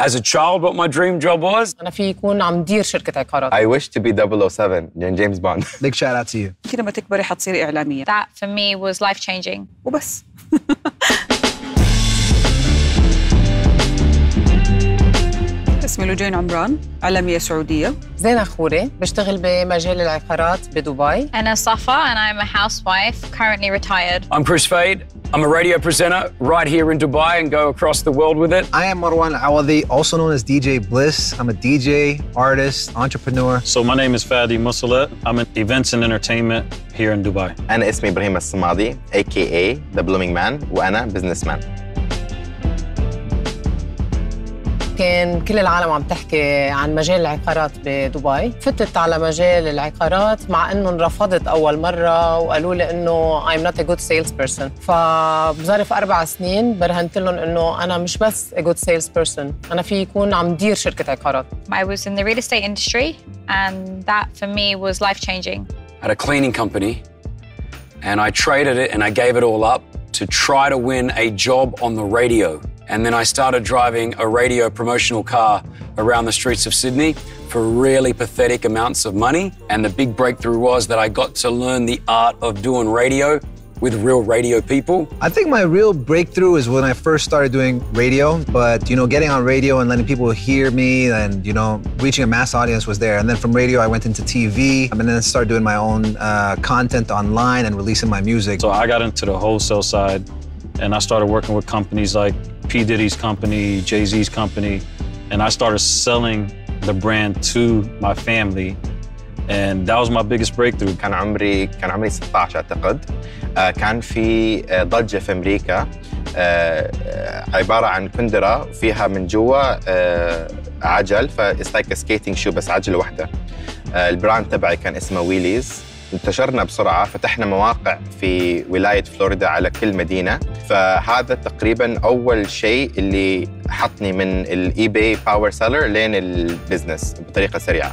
As a child, what my dream job was, انا في يكون عم دير شركه عقارات I wish to be 007 يعني جيمس بوند Big shout out to you. انت لما تكبري حتصيري اعلاميه That for me was life changing. وبس اسمي لوجين عمران علمية سعودية زينة خوري بشتغل بمجال العقارات بدبي أنا صفا and I'm a housewife currently retired I'm Kris Fade I'm a radio presenter right here in Dubai and go across the world with it. I am Marwan Awadi, also known as DJ Bliss. I'm a DJ, artist, entrepreneur. So my name is Fadi Musalet. I'm in events and entertainment here in Dubai. and أنا اسمي Ibrahim Samadi, aka The Blingionaire, وأنا businessman. كان كل العالم عم تحكي عن مجال العقارات بدبي فتت على مجال العقارات مع انه رفضت اول مره وقالوا لي انه I'm not a good salesperson فبظرف أربع سنين برهنت لهم انه أنا مش بس a good salesperson أنا في يكون عم دير شركه عقارات I was in the real estate industry, and that for me was life changing. At a cleaning company, and I traded it and I gave it all up to try to win a job on the radio. And then I started driving a radio promotional car around the streets of Sydney for really pathetic amounts of money. And the big breakthrough was that I got to learn the art of doing radio with real radio people. I think my real breakthrough is when I first started doing radio, but you know, getting on radio and letting people hear me and you know, reaching a mass audience was there. And then from radio, I went into TV and then started doing my own uh, content online and releasing my music. So I got into the wholesale side and I started working with companies like P. Diddy's company, Jay Z's company, and I started selling the brand to my family. And that was my biggest breakthrough. كان عمري كان عمري 16 أعتقد آه، كان في آه، ضجة في أمريكا آه، آه، عبارة عن كندرة فيها من جوا آه، عجل فإتس لايك سكيتنج شو بس عجلة واحدة آه، البراند تبعي كان اسمه ويليز انتشرنا بسرعة فتحنا مواقع في ولاية فلوريدا على كل مدينة. فهذا تقريبا أول شيء اللي حطني من الإي باي باور سيلر لين البزنس بطريقة سريعة.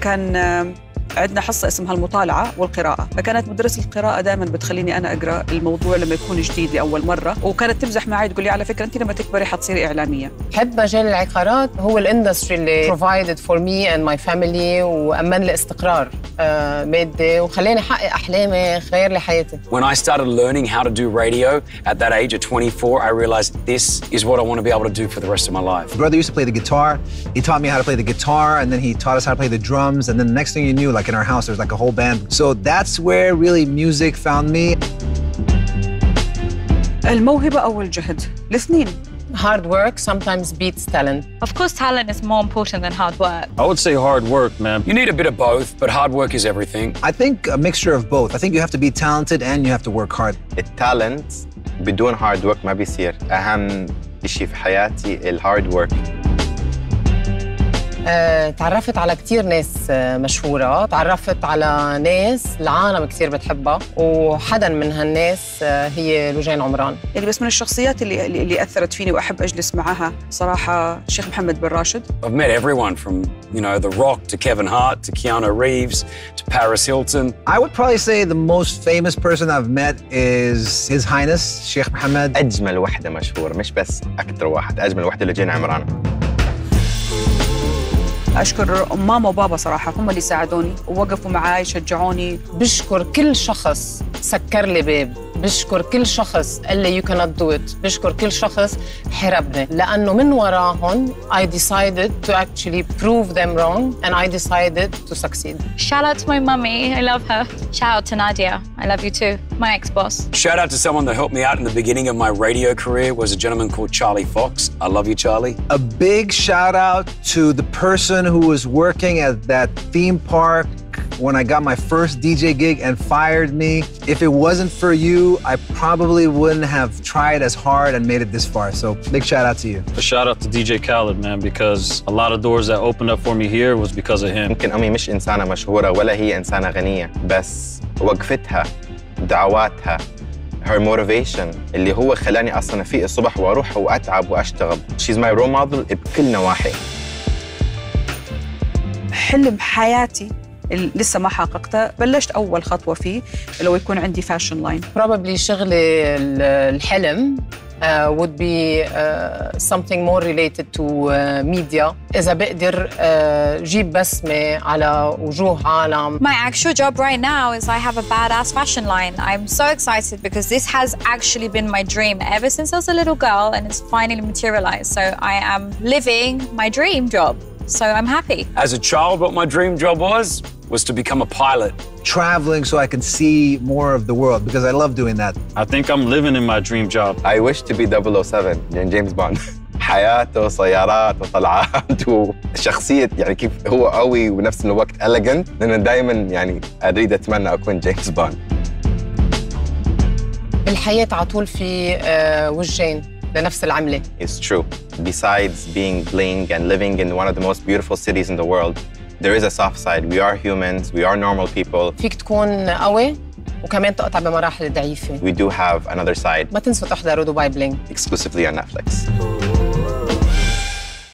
كان عندنا حصة اسمها المطالعة والقراءة فكانت مدرسة القراءة دائما بتخليني أنا أقرأ الموضوع لما يكون جديد لأول مرة وكانت تمزح معي تقول لي على فكرة أنت لما تكبري حتصيري إعلامية بحب مجال العقارات هو الاندستري اللي provided for me and my family وأمن لي استقرار آه، مادي وخلاني أحقق أحلامي غير لي حياتي When I started learning how to do radio at that age of 24, I realized this is what I want to be able to do for the rest of my life. My brother used to play the guitar. He taught me how to play the guitar, and then he taught us how to play the drums. And then the next thing you knew, like in our house, there was like a whole band. So that's where really music found me. الموهبة أو الجهد الاثنين hard work sometimes beats talent Of course, talent is more important than hard work. I would say hard work, man. You need a bit of both, but hard work is everything. I think a mixture of both. I think you have to be talented and you have to work hard. التالنت بدون هارد ورك ما بيصير اهم شيء في حياتي الهارد ورك آه، تعرفت على كتير ناس آه، مشهورة. تعرفت على ناس العالم كتير بتحبها. وحدا من هالناس آه، هي لوجين عمران. يعني بس من الشخصيات اللي اللي أثرت فيني وأحب أجلس معها صراحة الشيخ محمد بن راشد. I've met everyone from, you know, The Rock to Kevin Hart to Keanu Reeves to Paris Hilton. I would probably say the most famous person I've met is His Highness Sheikh Mohammed. أجمل وحدة مشهورة مش بس أكثر واحد أجمل وحدة لجين عمران. أشكر ماما وبابا صراحة هم اللي ساعدوني ووقفوا معاي شجعوني. بشكر كل شخص. سكر لي باب بشكر كل شخص قال لي you cannot do it بشكر كل شخص حربني لأنه من وراهم I decided to actually prove them wrong and I decided to succeed Shout out to my mummy. I love her. Shout out to Nadia. I love you too. My ex-boss. Shout out to someone that helped me out in the beginning of my radio career was a gentleman called Charlie Fox. I love you, Charlie. A big shout out to the person who was working at that theme park when I got my first DJ gig and fired me. If it wasn't for you, I probably wouldn't have tried as hard and made it this far. So big shout out to you. A shout out to DJ Khaled, man, because a lot of doors that opened up for me here was because of him. يمكن امي مش انسانه مشهوره ولا هي انسانه غنيه بس وقفتها دعواتها her motivation اللي هو خلاني اصلا افيق الصبح واروح واتعب واشتغل she's my role model بكل نواحي حلم حياتي اللي لسه ما حققته بلشت أول خطوة فيه لو يكون عندي فاشن لاين probably شغلي ال- الحلم uh, would be uh, something more related to uh, media إذا بقدر uh, جيب بسمة على وجوه عالم My actual job right now is I have a badass fashion line. I'm so excited because this has actually been my dream ever since I was a little girl and it's finally materialized. So I am living my dream job. So I'm happy. As a child, what my dream job was was to become a pilot. Traveling so I can see more of the world because I love doing that. I think I'm living in my dream job. I wish to be 007 يعني جيمس بوند حياته سيارات وطلعات وشخصية يعني كيف هو قوي وبنفس الوقت elegant لأنه دائما يعني أريد أتمنى أكون جيمس بوند بالحياة على طول في uh, وجهين لنفس العملة It's true. Besides being bling and living in one of the most beautiful cities in the world, there is a soft side. We are humans, we are normal people. فيك تكون قوي وكمان تقطع بمراحل ضعيفة We do have another side ما تنسوا تحضروا دبي بلينك exclusively on Netflix.